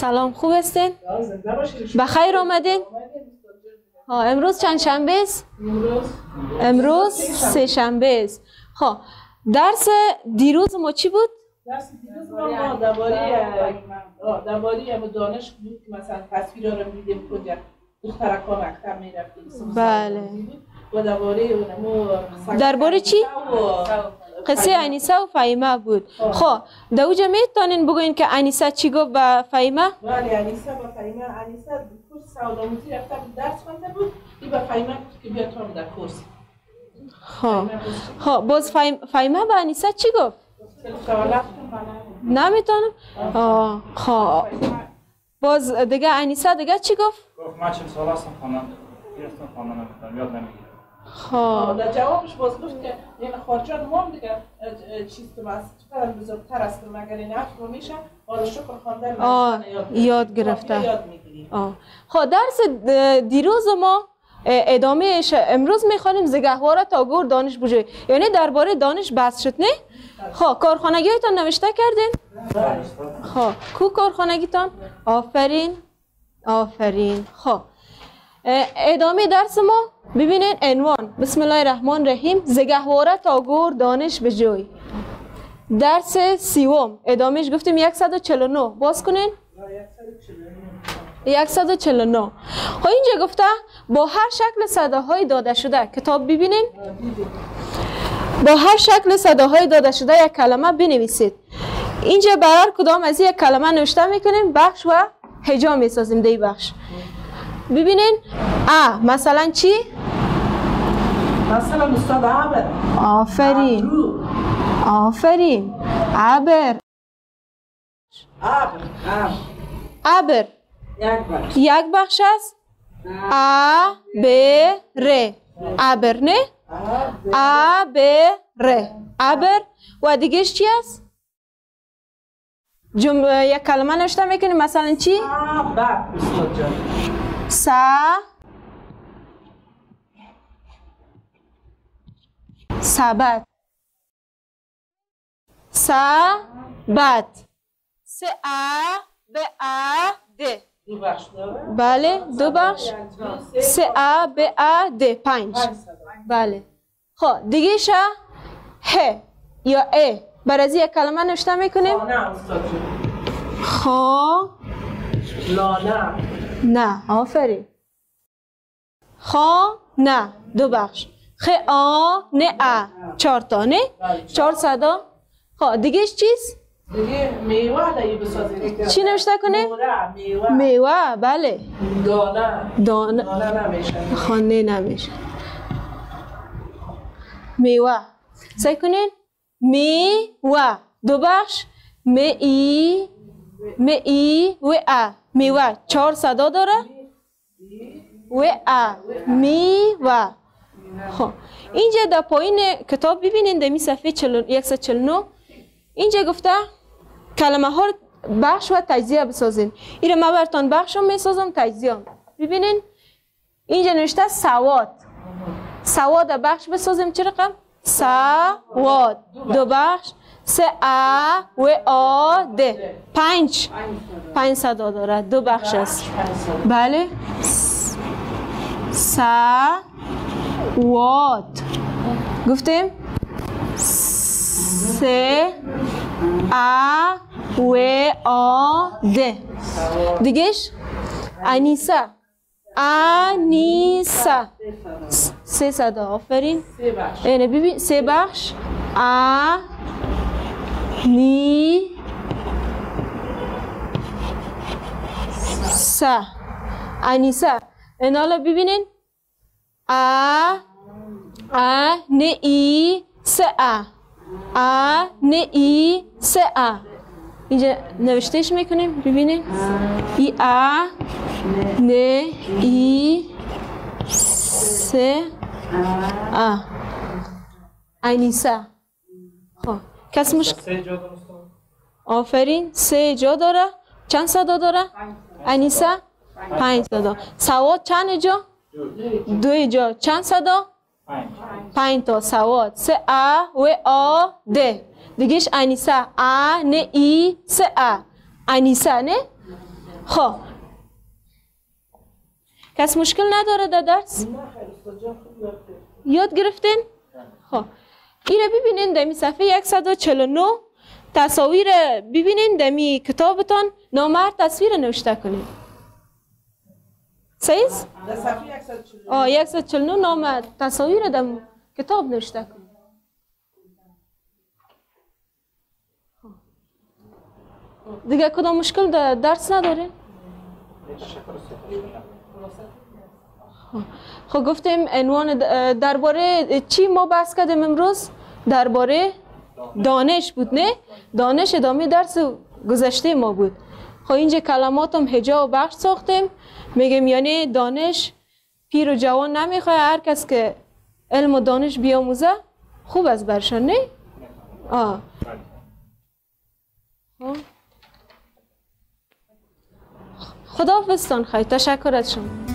سلام خوب هستین؟ بخیر آمدین؟ ها امروز چند شنبه است؟ امروز سه شنبه است خب درس دیروز ما چی بود؟ درس دیروز ما درباره دانش بود که مثلا تصویر رو میدیم کجا دخترکا مکتب می‌رفتیم بله. و درباره درباره چی؟ قصه انیسه و فهیمه بود خب در اوجا می‌تونین بگوین که انیسه چی گفت به فهیمه؟ بله انیسه با فهیمه انیسه کورس سوداموزی رفته بود درس خونده بود این به فهیمه گفت که بیا تو هم در کورس خب خب باز فهیمه به انیسه چی گفت؟ نمی‌تونم خب باز دیگه انیسه دیگه چی گفت؟ گفت من چند سال هستم خانه گرفتم نمی‌تونم یاد نمی‌گیرم خب در جوابش باز گفت که این خارجان ما هم دیگه که از چقدر بزرگتر است مگر این حرف رو میشه حالا شکر خواندن یاد یاد. گرفته. آه، یاد آه. خب درس دیروز ما اه، ادامهش امروز می‌خوانیم زگهواره تا گور دانش بجوی یعنی درباره دانش بحث شد نه؟ خب کارخانگیتان نوشته کردین؟ خب کو کارخانگیتان؟ آفرین آفرین خب ادامه درس ما. ببینین عنوان. بسم الله الرحمن الرحیم. زگهواره تا گور دانش بجوی درس سیوم. ادامهش گفتیم 149 باز کنین. 149 خب اینجا گفته با هر شکل صداهای داده شده. کتاب ببینین. با هر شکل صداهای داده شده یک کلمه بنویسید. اینجا برار کدام از یک کلمه نوشته می‌کنیم؟ بخش و هجا می‌سازیم دی بخش. ببینین. ا مثلا چی؟ مثلا استاد عبر. آفرین. آفرین. عبر. عبر. عبر. یک بخش. است؟ ا ب ر. عبر نه؟ ا ب ر. عبر. و دیگهش چی است؟ جمله یک کلمه نوشته می‌کنیم مثلا چی؟ عبر س سبت سبت س ا ب ا د بله دو بخش س ا ب ا د پنج بله خب دیگه شه ه یا ا بر از یک کلمه نوشته می‌کنیم نه استاد جان خا لانه نه آفرین. خا نه دو بخش. خ آ نه ا. چهار تا نه؟ چهار صدا. خب دیگهش چیز؟ دیگه میوه بسازید چی نوشته کنه میوه. میوه بله. دانه. دانه. دانه نمیشه. خانه نمیشه. میوه. سعی کنین. میوه. دو بخش. می ای می ای و ا میوه چهار صدا داره و ا میوه خب اینجا در پایین کتاب ببینین در می صفحه 149 اینجا گفته کلمه ها بخش و تجزیه بسازین این رو من براتون بخش رو می‌سازم تجزیه. ببینین اینجا نوشته سواد سواد بخش بسازیم چه رقم؟ سواد دو بخش س ا و آ د. پنج. پنج صدا داره دو بخش است. بله. س- سواد گفتیم؟ س ا و آ د. دیگهش؟ انیسه انیسه س- سه صدا آفرین. سه بخش. سه بخش. ا نی س انیسه این حالا ببینین ا ا ن ای س ا ا ن ای اینجا نوشتهش می‌کنیم ببینین ای ا ن ای س ا انیسه خب کس مش آفرین. سه جا داره؟ چند صدا داره؟ انیسه؟ پنج صدا. سواد چند جا؟ دو جا. چند صدا؟ پنج تا. سواد. سه ا و آ د. دیگهش انیسه. ا ن ای سه ا. انیسه نه؟ خب. کس مشکل نداره در درس؟ یاد گرفتین؟ خب. این ببینین دمی صفحه 149 تصاویر ببینین دمی کتابتان نامرد تصویر نوشته صحیح است؟ در صفحه 140 آه 149 نام تصاویر دم کتاب نوشته کنین دیگه کدام مشکل در درس ندارین؟ خب گفتیم عنوان درباره چی ما بحث کردیم امروز؟ درباره دانش بود نه؟ دانش ادامه درس گذشته ما بود. خب اینجا کلمات هم هجا و بخش ساختیم. میگیم یعنی دانش پیر و جوان نمی‌خواد هر کس که علم و دانش بیاموزه خوب از برشان نه؟ آه. خب. خدا خیر. تشکر از شما.